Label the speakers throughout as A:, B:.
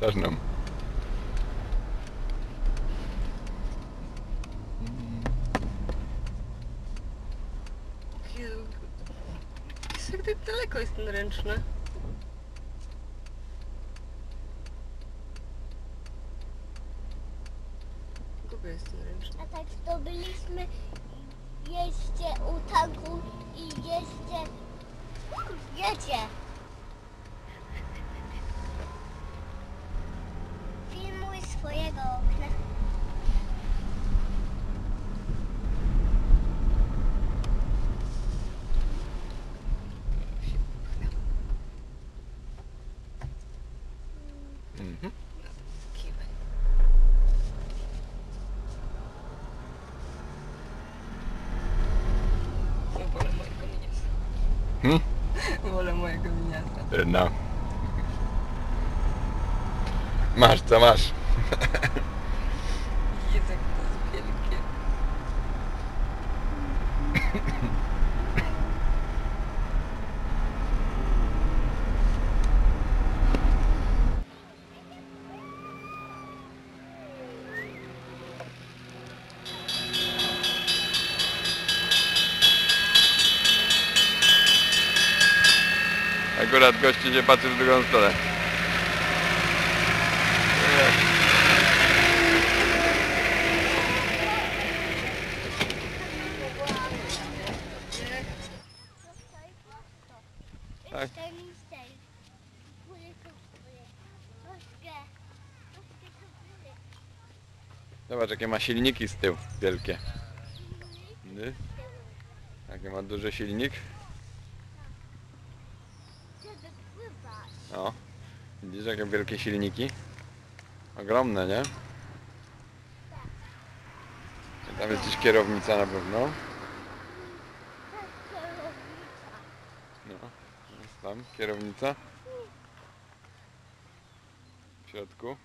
A: Też nam.
B: Jezu, Jak tak daleko jest ten ręczny? Gubię jest ten ręczny.
C: A tak zdobyliśmy jeszcze u tanku i jeszcze wiecie.
A: No. Masz, co masz? Akurat gości nie patrzy w drugą stronę. Tak. Zobacz jakie ma silniki z tyłu. Wielkie. Nie? Jaki ma duży silnik.
C: Żeby pływać.
A: O. Widzisz jakie wielkie silniki? Ogromne, nie? I tam jest gdzieś kierownica na pewno.
C: Kierownica.
A: No. Jest tam kierownica. W środku.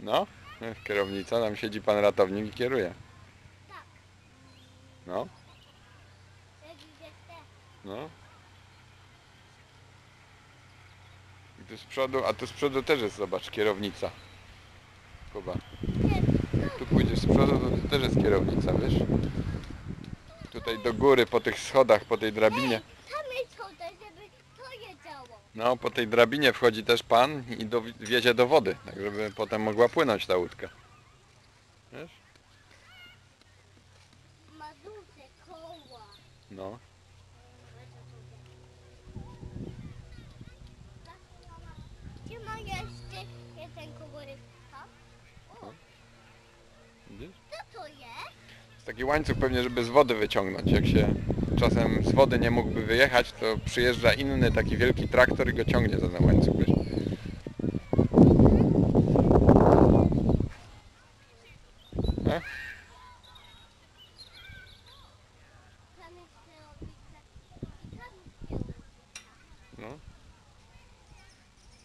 A: No. Kierownica, tam siedzi pan ratownik i kieruje.
C: Tak.
A: No. No. I tu z przodu, a tu z przodu też jest, zobacz, kierownica. Kuba. Tu pójdziesz z przodu, to też jest kierownica, wiesz? Tutaj do góry, po tych schodach, po tej drabinie. No, po tej drabinie wchodzi też pan i do, wiezie do wody, tak żeby potem mogła płynąć ta łódka. Wiesz?
C: Ma duże koła.
A: No.
C: Gdzie ma jeszcze jeden kołorek? Tam? O,
A: Widzisz?
C: co to jest?
A: Jest taki łańcuch pewnie, żeby z wody wyciągnąć. Jak się czasem z wody nie mógłby wyjechać, to przyjeżdża inny taki wielki traktor i go ciągnie za ten łańcuch, wiesz? E?
C: Tam jest kierownica. Tam jest kierownica.
A: No.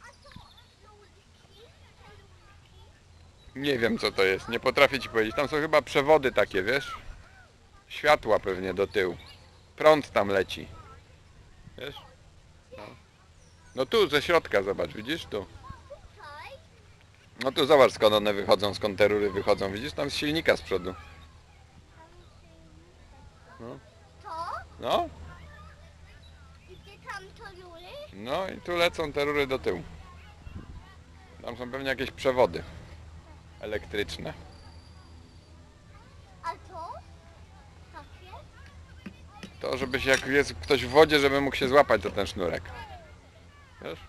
C: A to żółwiki? Te żółwiki?
A: Nie wiem co to jest, nie potrafię ci powiedzieć. Tam są chyba przewody takie, wiesz? Światła pewnie do tyłu. Prąd tam leci. Wiesz? No. No tu ze środka zobacz, widzisz tu? No tu zobacz skąd one wychodzą, skąd te rury wychodzą, widzisz? Tam z silnika z przodu. No. No, no i tu lecą te rury do tyłu. Tam są pewnie jakieś przewody elektryczne.
C: A to? Takie?
A: To żeby się jak jest ktoś w wodzie, żeby mógł się złapać za ten sznurek. Wiesz?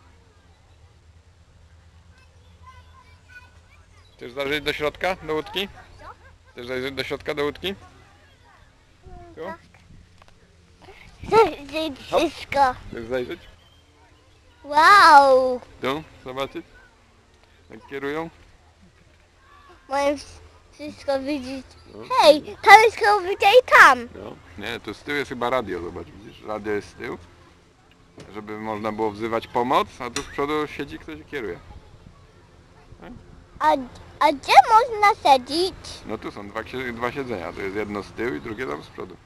A: Chcesz zajrzeć do środka, do łódki? Chcesz zajrzeć do środka, do łódki? Tu?
C: Zajrzyj wszystko.
A: Chcesz zajrzeć?
C: Wow!
A: Tu? Zobaczyć? Jak kierują?
C: Moje wszystko widzieć.
A: No.
C: Hej, tam jest kierownica i tam.
A: No. Nie, tu z tyłu jest chyba radio, zobacz, widzisz? Radio jest z tyłu, żeby można było wzywać pomoc, a tu z przodu siedzi ktoś i kieruje.
C: A, a gdzie można siedzieć?
A: No tu są dwa, dwa siedzenia, to jest jedno z tyłu i drugie tam z przodu.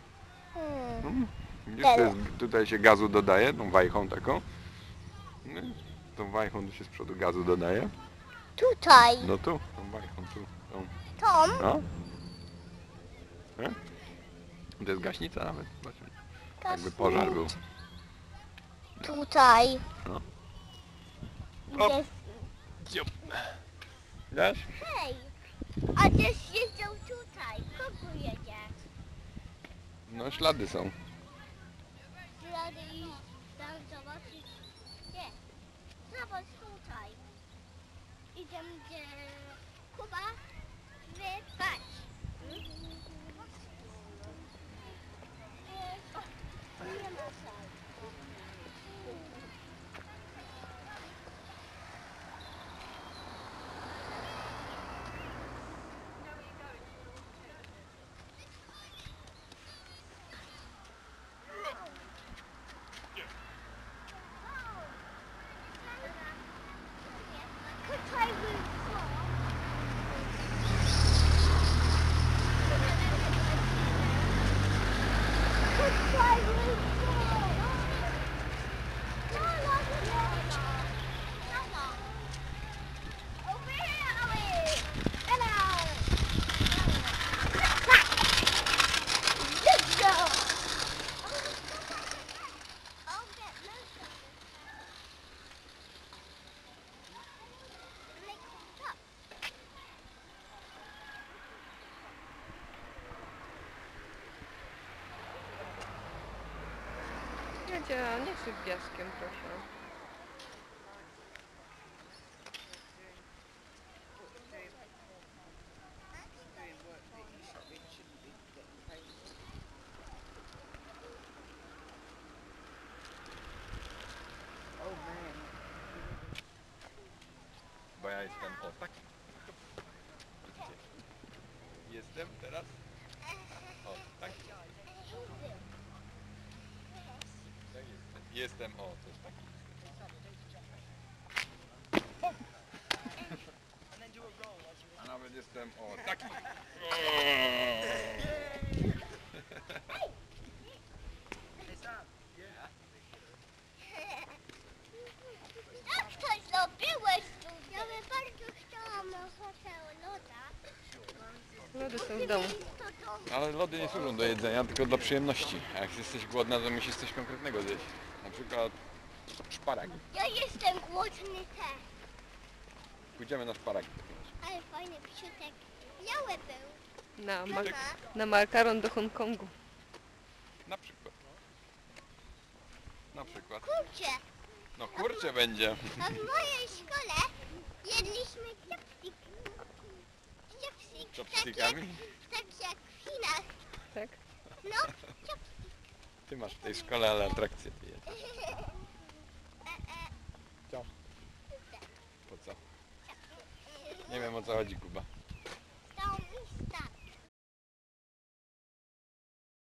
C: Hmm.
A: Mm. Widzisz, to jest, tutaj się gazu dodaje, tą wajchą taką. No, tą wajchą tu się z przodu gazu dodaje.
C: Tutaj.
A: No tu, tą tu. Tą.
C: Tom.
A: No. E? To jest gaśnica nawet. Zobaczmy. Jakby pożar był.
C: Tutaj.
A: No.
C: Gdzie-
A: Ciup. Wiesz?
C: Hej. A też jeżdżą tutaj. Kogo jedzie?
A: No ślady są.
C: Ślady i tam zobaczyć. Nie. Zobacz tutaj. Idziemy gdzie Kuba. Wypać. Nie
B: Jadzia, nie syp piaskiem, proszę.
A: Bo ja jestem o tak. Jestem teraz. O tak. Tak jestem. O też taki. A nawet jestem o taki.
C: Jak to zrobiłeś tu? Ja bym bardzo chciałam ochotę loda.
B: Lody są w domu.
A: Ale lody nie służą do jedzenia, tylko dla przyjemności. A jak jesteś głodna, to musisz coś konkretnego zjeść. Na przykład szparagi.
C: Ja jestem głodny też.
A: Pójdziemy na szparagi.
C: Ale fajny psiutek. Biały był.
B: Na, ma na makaron do Hongkongu.
A: Na przykład. Na przykład.
C: kurczę.
A: No kurczę będzie.
C: A w mojej szkole jedliśmy chopstick. Chopstick. Tak jak,
A: Chopstickami?
C: tak jak w Chinach.
B: Tak?
C: No.
A: Ty masz w tej szkole, ale atrakcje ty jedz.
C: E,
A: Co? Po co? Nie wiem o co chodzi Kuba.